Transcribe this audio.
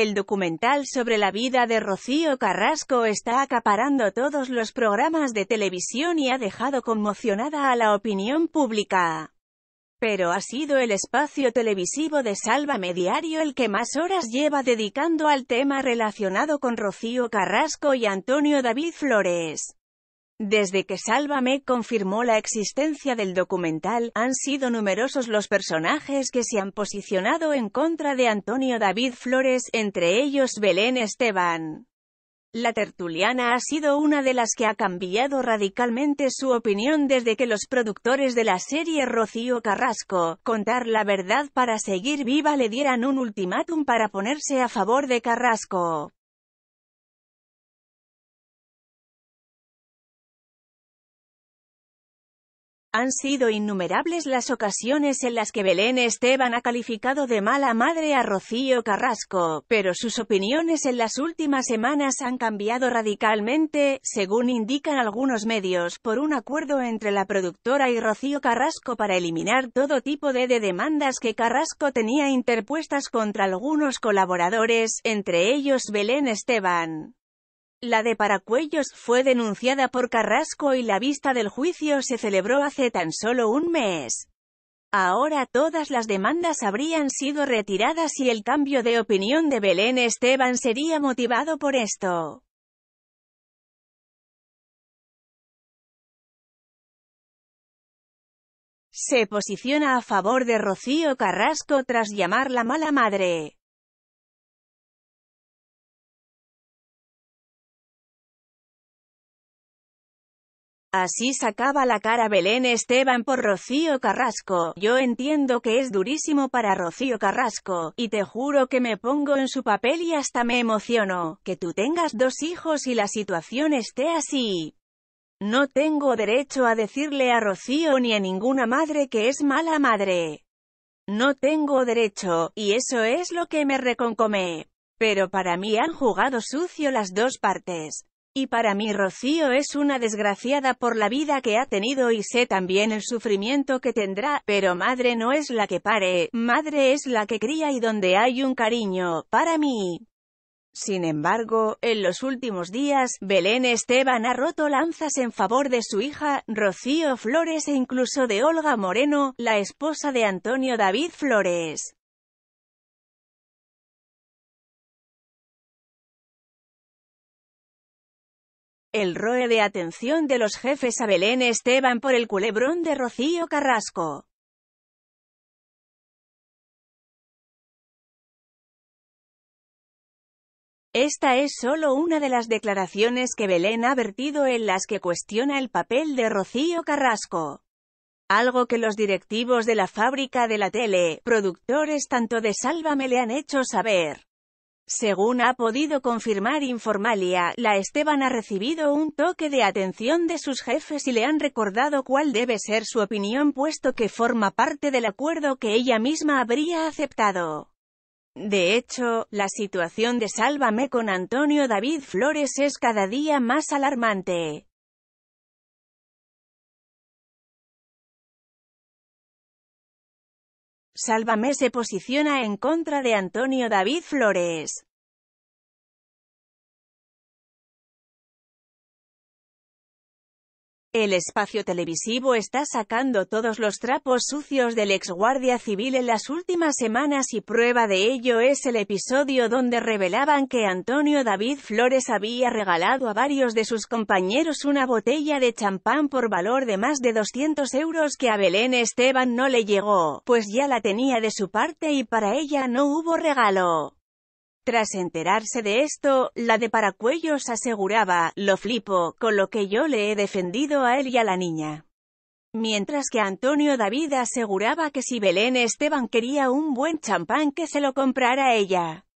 El documental sobre la vida de Rocío Carrasco está acaparando todos los programas de televisión y ha dejado conmocionada a la opinión pública. Pero ha sido el espacio televisivo de Sálvame Diario el que más horas lleva dedicando al tema relacionado con Rocío Carrasco y Antonio David Flores. Desde que Sálvame confirmó la existencia del documental, han sido numerosos los personajes que se han posicionado en contra de Antonio David Flores, entre ellos Belén Esteban. La tertuliana ha sido una de las que ha cambiado radicalmente su opinión desde que los productores de la serie Rocío Carrasco, Contar la Verdad para seguir viva le dieran un ultimátum para ponerse a favor de Carrasco. Han sido innumerables las ocasiones en las que Belén Esteban ha calificado de mala madre a Rocío Carrasco, pero sus opiniones en las últimas semanas han cambiado radicalmente, según indican algunos medios, por un acuerdo entre la productora y Rocío Carrasco para eliminar todo tipo de, de demandas que Carrasco tenía interpuestas contra algunos colaboradores, entre ellos Belén Esteban. La de Paracuellos fue denunciada por Carrasco y la vista del juicio se celebró hace tan solo un mes. Ahora todas las demandas habrían sido retiradas y el cambio de opinión de Belén Esteban sería motivado por esto. Se posiciona a favor de Rocío Carrasco tras llamarla mala madre. Así sacaba la cara Belén Esteban por Rocío Carrasco. Yo entiendo que es durísimo para Rocío Carrasco, y te juro que me pongo en su papel y hasta me emociono. Que tú tengas dos hijos y la situación esté así. No tengo derecho a decirle a Rocío ni a ninguna madre que es mala madre. No tengo derecho, y eso es lo que me reconcomé. Pero para mí han jugado sucio las dos partes. Y para mí Rocío es una desgraciada por la vida que ha tenido y sé también el sufrimiento que tendrá, pero madre no es la que pare, madre es la que cría y donde hay un cariño, para mí. Sin embargo, en los últimos días, Belén Esteban ha roto lanzas en favor de su hija, Rocío Flores e incluso de Olga Moreno, la esposa de Antonio David Flores. El roe de atención de los jefes a Belén Esteban por el culebrón de Rocío Carrasco. Esta es solo una de las declaraciones que Belén ha vertido en las que cuestiona el papel de Rocío Carrasco. Algo que los directivos de la fábrica de la tele, productores tanto de Sálvame le han hecho saber. Según ha podido confirmar Informalia, la Esteban ha recibido un toque de atención de sus jefes y le han recordado cuál debe ser su opinión puesto que forma parte del acuerdo que ella misma habría aceptado. De hecho, la situación de Sálvame con Antonio David Flores es cada día más alarmante. Sálvame se posiciona en contra de Antonio David Flores. El espacio televisivo está sacando todos los trapos sucios del ex guardia civil en las últimas semanas y prueba de ello es el episodio donde revelaban que Antonio David Flores había regalado a varios de sus compañeros una botella de champán por valor de más de 200 euros que a Belén Esteban no le llegó, pues ya la tenía de su parte y para ella no hubo regalo. Tras enterarse de esto, la de Paracuellos aseguraba, lo flipo, con lo que yo le he defendido a él y a la niña. Mientras que Antonio David aseguraba que si Belén Esteban quería un buen champán que se lo comprara ella.